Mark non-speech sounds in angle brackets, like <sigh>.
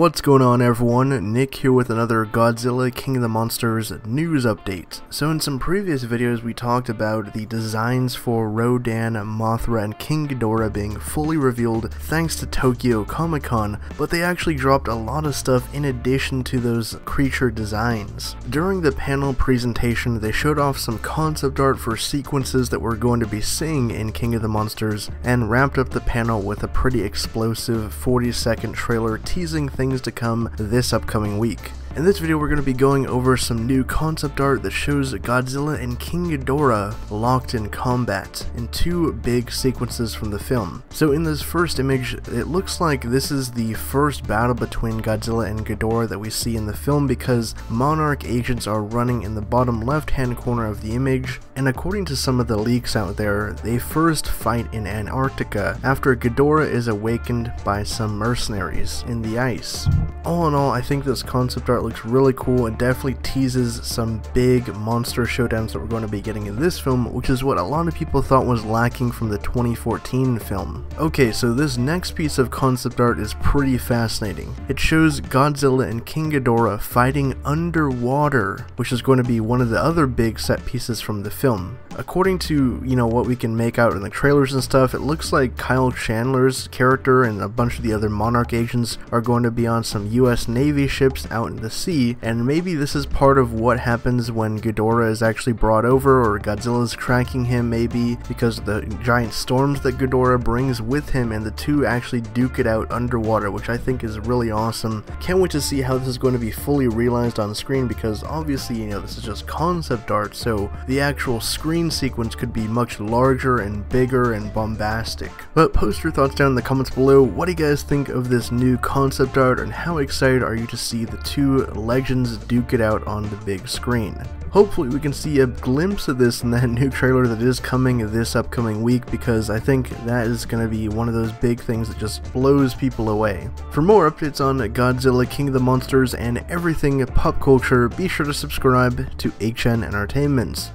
What's going on everyone, Nick here with another Godzilla King of the Monsters news update. So in some previous videos we talked about the designs for Rodan, Mothra, and King Ghidorah being fully revealed thanks to Tokyo Comic Con, but they actually dropped a lot of stuff in addition to those creature designs. During the panel presentation they showed off some concept art for sequences that we're going to be seeing in King of the Monsters, and wrapped up the panel with a pretty explosive 40 second trailer teasing things to come this upcoming week. In this video we're going to be going over some new concept art that shows Godzilla and King Ghidorah locked in combat in two big sequences from the film. So in this first image it looks like this is the first battle between Godzilla and Ghidorah that we see in the film because Monarch agents are running in the bottom left hand corner of the image and according to some of the leaks out there they first fight in Antarctica after Ghidorah is awakened by some mercenaries in the ice. All in all I think this concept art looks really cool and definitely teases some big monster showdowns that we're going to be getting in this film, which is what a lot of people thought was lacking from the 2014 film. Okay, so this next piece of concept art is pretty fascinating. It shows Godzilla and King Ghidorah fighting underwater, which is going to be one of the other big set pieces from the film. According to, you know, what we can make out in the trailers and stuff, it looks like Kyle Chandler's character and a bunch of the other Monarch agents are going to be on some US Navy ships out in the sea, and maybe this is part of what happens when Ghidorah is actually brought over or Godzilla's tracking him maybe because of the giant storms that Ghidorah brings with him and the two actually duke it out underwater, which I think is really awesome. Can't wait to see how this is going to be fully realized on screen because obviously, you know, this is just concept art, so the actual screen sequence could be much larger and bigger and bombastic. But post your thoughts down in the comments below. What do you guys think of this new concept art and how excited are you to see the two legends duke it out on the big screen? Hopefully we can see a glimpse of this in that <laughs> new trailer that is coming this upcoming week because I think that is going to be one of those big things that just blows people away. For more updates on Godzilla King of the Monsters and everything pop culture, be sure to subscribe to HN Entertainment.